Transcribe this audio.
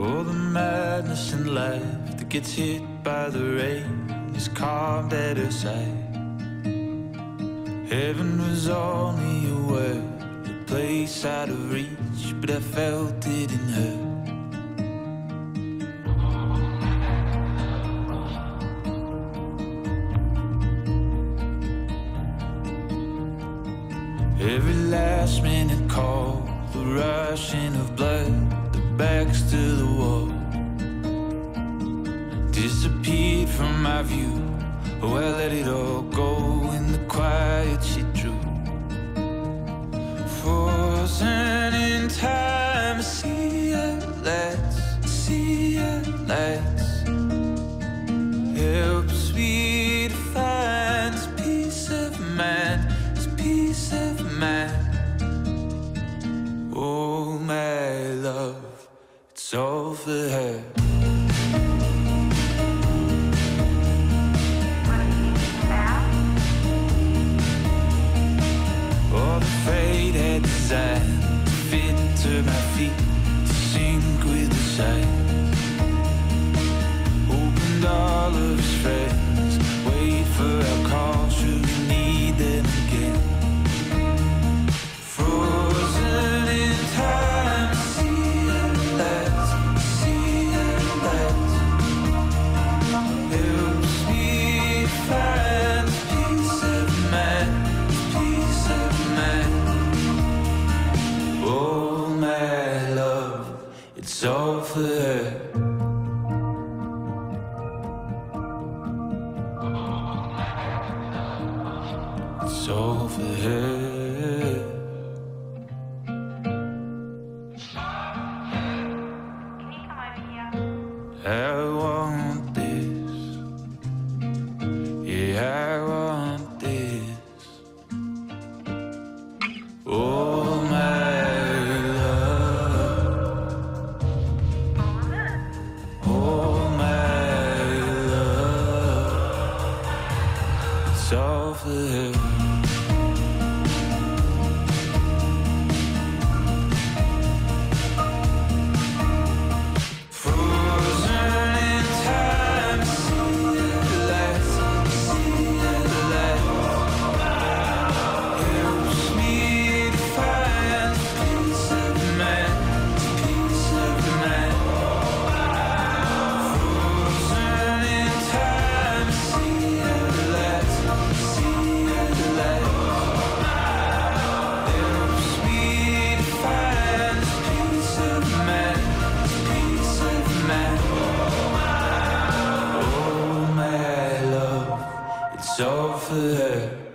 All the madness and life that gets hit by the rain is calmed at her side. Heaven was only a word, a place out of reach, but I felt it in her. Every last minute call, the rushing of blood, backs to the wall. Disappeared from my view. Oh, I let it all go in the quiet she drew. Frozen in time, see lights, I see her lights. Helps me to find this peace of mind, this peace of mind. For her. All the to fit to my feet, to sink with the sights. Opened all of it's all for. It's all for. I want this. Yeah, I want this. Oh, It's all For her.